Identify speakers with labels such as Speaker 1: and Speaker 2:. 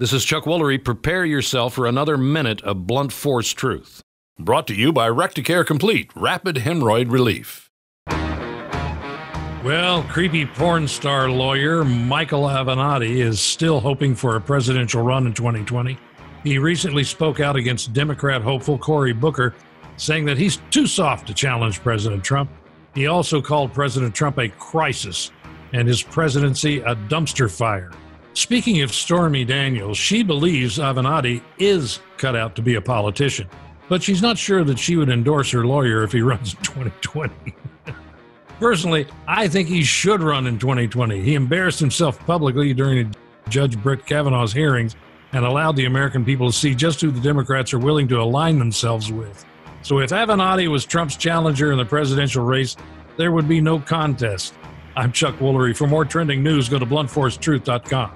Speaker 1: This is Chuck Woolery. Prepare yourself for another minute of blunt force truth. Brought to you by Recticare Complete Rapid Hemorrhoid Relief.
Speaker 2: Well, creepy porn star lawyer Michael Avenatti is still hoping for a presidential run in 2020. He recently spoke out against Democrat hopeful Cory Booker, saying that he's too soft to challenge President Trump. He also called President Trump a crisis and his presidency a dumpster fire. Speaking of Stormy Daniels, she believes Avenatti is cut out to be a politician, but she's not sure that she would endorse her lawyer if he runs in 2020. Personally, I think he should run in 2020. He embarrassed himself publicly during Judge Brett Kavanaugh's hearings and allowed the American people to see just who the Democrats are willing to align themselves with. So if Avenatti was Trump's challenger in the presidential race, there would be no contest. I'm Chuck Woolery. For more trending news, go to bluntforcetruth.com.